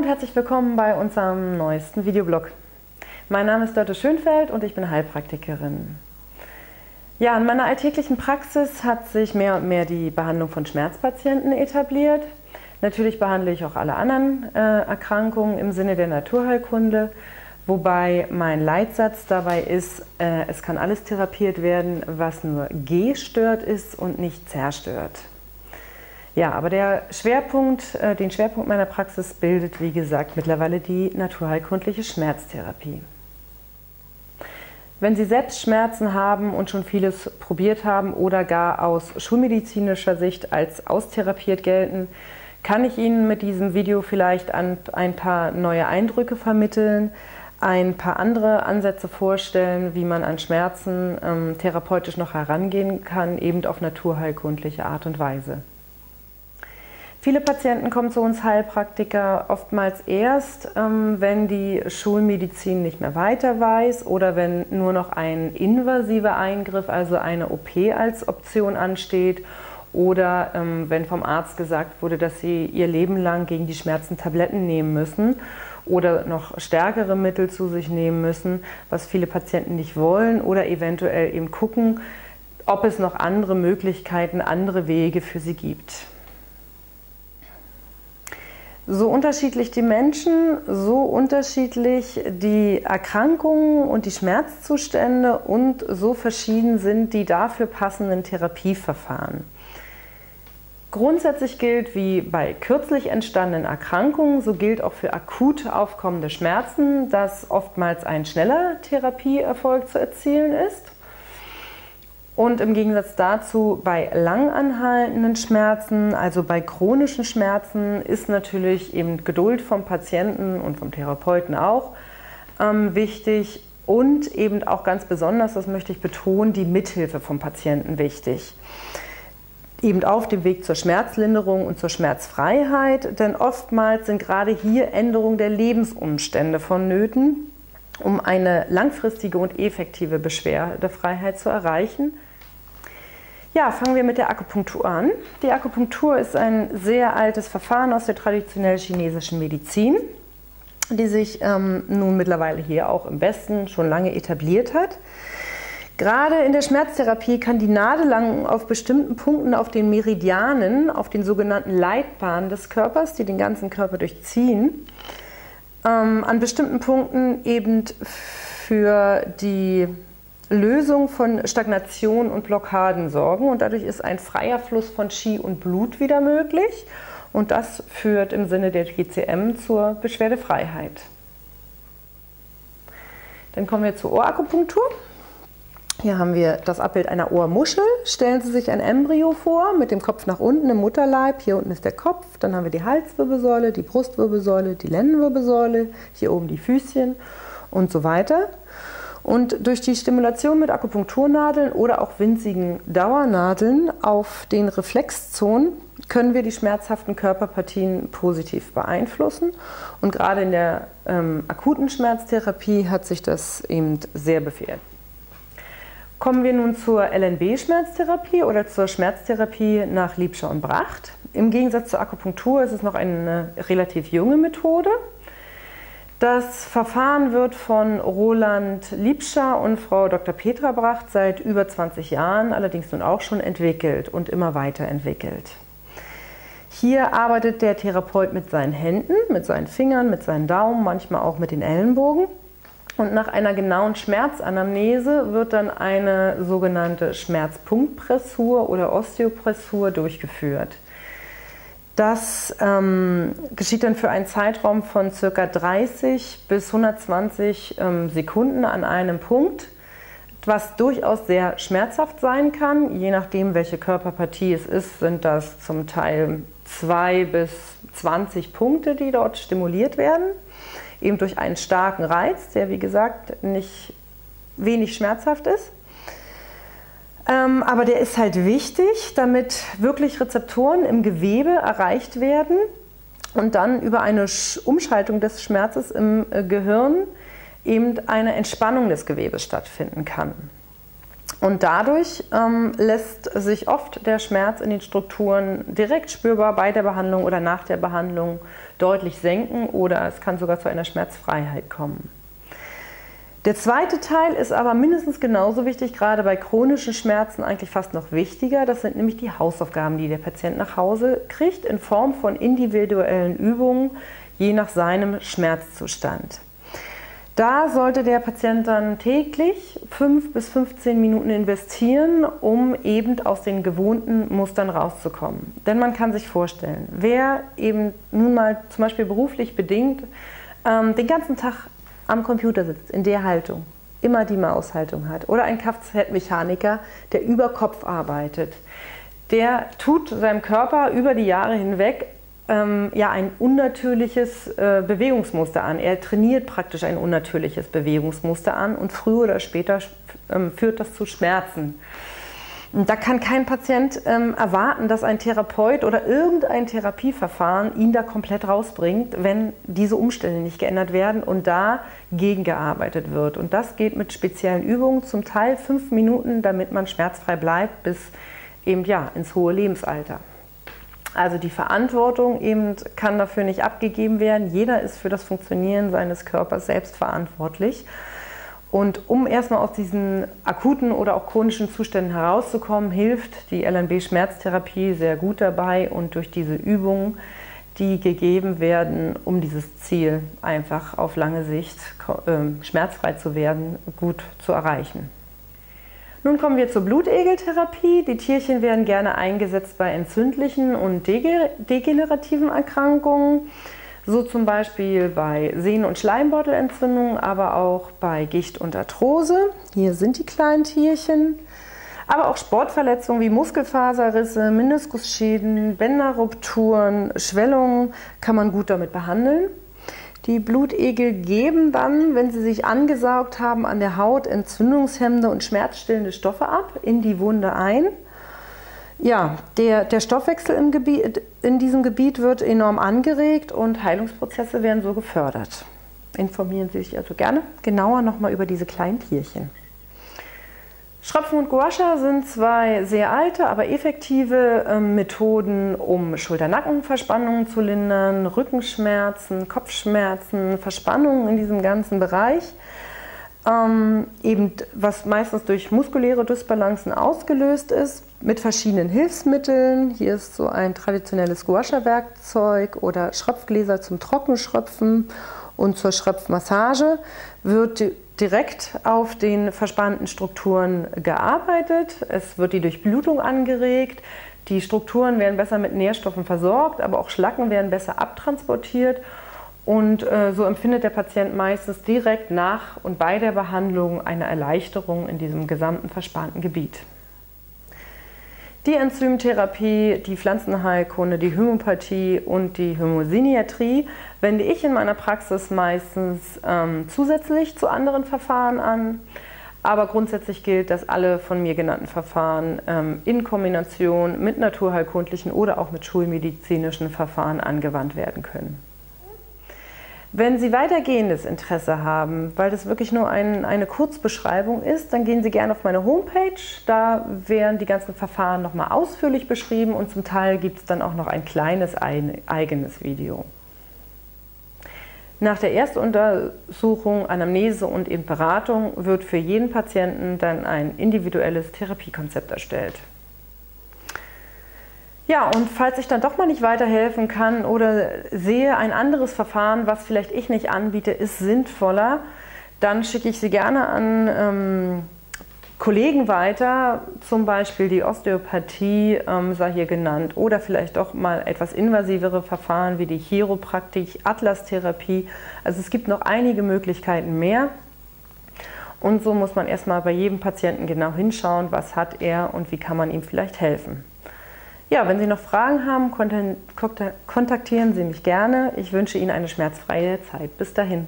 und herzlich willkommen bei unserem neuesten Videoblog. Mein Name ist Dörte Schönfeld und ich bin Heilpraktikerin. Ja, in meiner alltäglichen Praxis hat sich mehr und mehr die Behandlung von Schmerzpatienten etabliert. Natürlich behandle ich auch alle anderen äh, Erkrankungen im Sinne der Naturheilkunde, wobei mein Leitsatz dabei ist, äh, es kann alles therapiert werden, was nur gestört ist und nicht zerstört. Ja, aber der Schwerpunkt, äh, den Schwerpunkt meiner Praxis bildet, wie gesagt, mittlerweile die naturheilkundliche Schmerztherapie. Wenn Sie selbst Schmerzen haben und schon vieles probiert haben oder gar aus schulmedizinischer Sicht als austherapiert gelten, kann ich Ihnen mit diesem Video vielleicht ein paar neue Eindrücke vermitteln, ein paar andere Ansätze vorstellen, wie man an Schmerzen ähm, therapeutisch noch herangehen kann, eben auf naturheilkundliche Art und Weise. Viele Patienten kommen zu uns Heilpraktiker oftmals erst, ähm, wenn die Schulmedizin nicht mehr weiter weiß oder wenn nur noch ein invasiver Eingriff, also eine OP als Option ansteht oder ähm, wenn vom Arzt gesagt wurde, dass sie ihr Leben lang gegen die Schmerzen Tabletten nehmen müssen oder noch stärkere Mittel zu sich nehmen müssen, was viele Patienten nicht wollen oder eventuell eben gucken, ob es noch andere Möglichkeiten, andere Wege für sie gibt. So unterschiedlich die Menschen, so unterschiedlich die Erkrankungen und die Schmerzzustände und so verschieden sind die dafür passenden Therapieverfahren. Grundsätzlich gilt wie bei kürzlich entstandenen Erkrankungen, so gilt auch für akut aufkommende Schmerzen, dass oftmals ein schneller Therapieerfolg zu erzielen ist. Und im Gegensatz dazu bei langanhaltenden Schmerzen, also bei chronischen Schmerzen, ist natürlich eben Geduld vom Patienten und vom Therapeuten auch ähm, wichtig und eben auch ganz besonders, das möchte ich betonen, die Mithilfe vom Patienten wichtig. Eben auf dem Weg zur Schmerzlinderung und zur Schmerzfreiheit, denn oftmals sind gerade hier Änderungen der Lebensumstände vonnöten, um eine langfristige und effektive Beschwerdefreiheit zu erreichen. Ja, fangen wir mit der Akupunktur an. Die Akupunktur ist ein sehr altes Verfahren aus der traditionell chinesischen Medizin, die sich ähm, nun mittlerweile hier auch im Westen schon lange etabliert hat. Gerade in der Schmerztherapie kann die Nadel auf bestimmten Punkten auf den Meridianen, auf den sogenannten Leitbahnen des Körpers, die den ganzen Körper durchziehen, ähm, an bestimmten Punkten eben für die Lösung von Stagnation und Blockaden sorgen und dadurch ist ein freier Fluss von Qi und Blut wieder möglich und das führt im Sinne der GCM zur Beschwerdefreiheit. Dann kommen wir zur Ohrakupunktur. Hier haben wir das Abbild einer Ohrmuschel. Stellen Sie sich ein Embryo vor mit dem Kopf nach unten im Mutterleib. Hier unten ist der Kopf, dann haben wir die Halswirbelsäule, die Brustwirbelsäule, die Lendenwirbelsäule, hier oben die Füßchen und so weiter. Und durch die Stimulation mit Akupunkturnadeln oder auch winzigen Dauernadeln auf den Reflexzonen können wir die schmerzhaften Körperpartien positiv beeinflussen. Und gerade in der ähm, akuten Schmerztherapie hat sich das eben sehr bewährt. Kommen wir nun zur LNB-Schmerztherapie oder zur Schmerztherapie nach Liebscher und Bracht. Im Gegensatz zur Akupunktur ist es noch eine relativ junge Methode. Das Verfahren wird von Roland Liebscher und Frau Dr. Petra Bracht seit über 20 Jahren allerdings nun auch schon entwickelt und immer weiterentwickelt. Hier arbeitet der Therapeut mit seinen Händen, mit seinen Fingern, mit seinen Daumen, manchmal auch mit den Ellenbogen. Und nach einer genauen Schmerzanamnese wird dann eine sogenannte Schmerzpunktpressur oder Osteopressur durchgeführt. Das ähm, geschieht dann für einen Zeitraum von ca. 30 bis 120 ähm, Sekunden an einem Punkt, was durchaus sehr schmerzhaft sein kann. Je nachdem, welche Körperpartie es ist, sind das zum Teil 2 bis 20 Punkte, die dort stimuliert werden. Eben durch einen starken Reiz, der wie gesagt nicht wenig schmerzhaft ist. Ähm, aber der ist halt wichtig, damit wirklich Rezeptoren im Gewebe erreicht werden und dann über eine Umschaltung des Schmerzes im äh, Gehirn eben eine Entspannung des Gewebes stattfinden kann. Und dadurch ähm, lässt sich oft der Schmerz in den Strukturen direkt spürbar bei der Behandlung oder nach der Behandlung deutlich senken oder es kann sogar zu einer Schmerzfreiheit kommen. Der zweite Teil ist aber mindestens genauso wichtig, gerade bei chronischen Schmerzen eigentlich fast noch wichtiger. Das sind nämlich die Hausaufgaben, die der Patient nach Hause kriegt in Form von individuellen Übungen, je nach seinem Schmerzzustand. Da sollte der Patient dann täglich 5 bis 15 Minuten investieren, um eben aus den gewohnten Mustern rauszukommen. Denn man kann sich vorstellen, wer eben nun mal zum Beispiel beruflich bedingt ähm, den ganzen Tag am Computer sitzt, in der Haltung, immer die Maushaltung hat, oder ein Kfz-Mechaniker, der über Kopf arbeitet, der tut seinem Körper über die Jahre hinweg ähm, ja, ein unnatürliches äh, Bewegungsmuster an. Er trainiert praktisch ein unnatürliches Bewegungsmuster an und früher oder später ähm, führt das zu Schmerzen. Da kann kein Patient ähm, erwarten, dass ein Therapeut oder irgendein Therapieverfahren ihn da komplett rausbringt, wenn diese Umstände nicht geändert werden und da gegengearbeitet wird. Und das geht mit speziellen Übungen, zum Teil fünf Minuten, damit man schmerzfrei bleibt bis eben ja ins hohe Lebensalter. Also die Verantwortung eben kann dafür nicht abgegeben werden. Jeder ist für das Funktionieren seines Körpers selbst verantwortlich. Und um erstmal aus diesen akuten oder auch chronischen Zuständen herauszukommen, hilft die LNB-Schmerztherapie sehr gut dabei und durch diese Übungen, die gegeben werden, um dieses Ziel einfach auf lange Sicht äh, schmerzfrei zu werden, gut zu erreichen. Nun kommen wir zur Blutegeltherapie. Die Tierchen werden gerne eingesetzt bei entzündlichen und degenerativen Erkrankungen, so zum Beispiel bei Sehnen- und Schleimbeutelentzündungen, aber auch bei Gicht und Arthrose. Hier sind die kleinen Tierchen. Aber auch Sportverletzungen wie Muskelfaserrisse, Meniskusschäden, Bänderrupturen, Schwellungen kann man gut damit behandeln. Die Blutegel geben dann, wenn sie sich angesaugt haben, an der Haut entzündungshemmende und schmerzstillende Stoffe ab in die Wunde ein. Ja, der, der Stoffwechsel im Gebiet, in diesem Gebiet wird enorm angeregt und Heilungsprozesse werden so gefördert. Informieren Sie sich also gerne genauer nochmal über diese kleinen Tierchen. Schröpfen und Guasha sind zwei sehr alte, aber effektive äh, Methoden, um Schulter-Nacken-Verspannungen zu lindern, Rückenschmerzen, Kopfschmerzen, Verspannungen in diesem ganzen Bereich. Ähm, eben was meistens durch muskuläre Dysbalancen ausgelöst ist, mit verschiedenen Hilfsmitteln. Hier ist so ein traditionelles Guasha-Werkzeug oder Schröpfgläser zum Trockenschröpfen und zur Schröpfmassage wird direkt auf den verspannten Strukturen gearbeitet. Es wird die Durchblutung angeregt. Die Strukturen werden besser mit Nährstoffen versorgt, aber auch Schlacken werden besser abtransportiert. Und äh, so empfindet der Patient meistens direkt nach und bei der Behandlung eine Erleichterung in diesem gesamten verspannten Gebiet. Die Enzymtherapie, die Pflanzenheilkunde, die Homöopathie und die Homosiniatrie wende ich in meiner Praxis meistens ähm, zusätzlich zu anderen Verfahren an. Aber grundsätzlich gilt, dass alle von mir genannten Verfahren ähm, in Kombination mit naturheilkundlichen oder auch mit schulmedizinischen Verfahren angewandt werden können. Wenn Sie weitergehendes Interesse haben, weil das wirklich nur ein, eine Kurzbeschreibung ist, dann gehen Sie gerne auf meine Homepage. Da werden die ganzen Verfahren nochmal ausführlich beschrieben und zum Teil gibt es dann auch noch ein kleines ein, eigenes Video. Nach der Erstuntersuchung, Anamnese und eben Beratung wird für jeden Patienten dann ein individuelles Therapiekonzept erstellt. Ja, und falls ich dann doch mal nicht weiterhelfen kann oder sehe, ein anderes Verfahren, was vielleicht ich nicht anbiete, ist sinnvoller, dann schicke ich Sie gerne an ähm, Kollegen weiter, zum Beispiel die Osteopathie ähm, sei hier genannt oder vielleicht doch mal etwas invasivere Verfahren wie die Chiropraktik, Atlas-Therapie. Also es gibt noch einige Möglichkeiten mehr. Und so muss man erstmal bei jedem Patienten genau hinschauen, was hat er und wie kann man ihm vielleicht helfen. Ja, wenn Sie noch Fragen haben, kontaktieren Sie mich gerne. Ich wünsche Ihnen eine schmerzfreie Zeit. Bis dahin.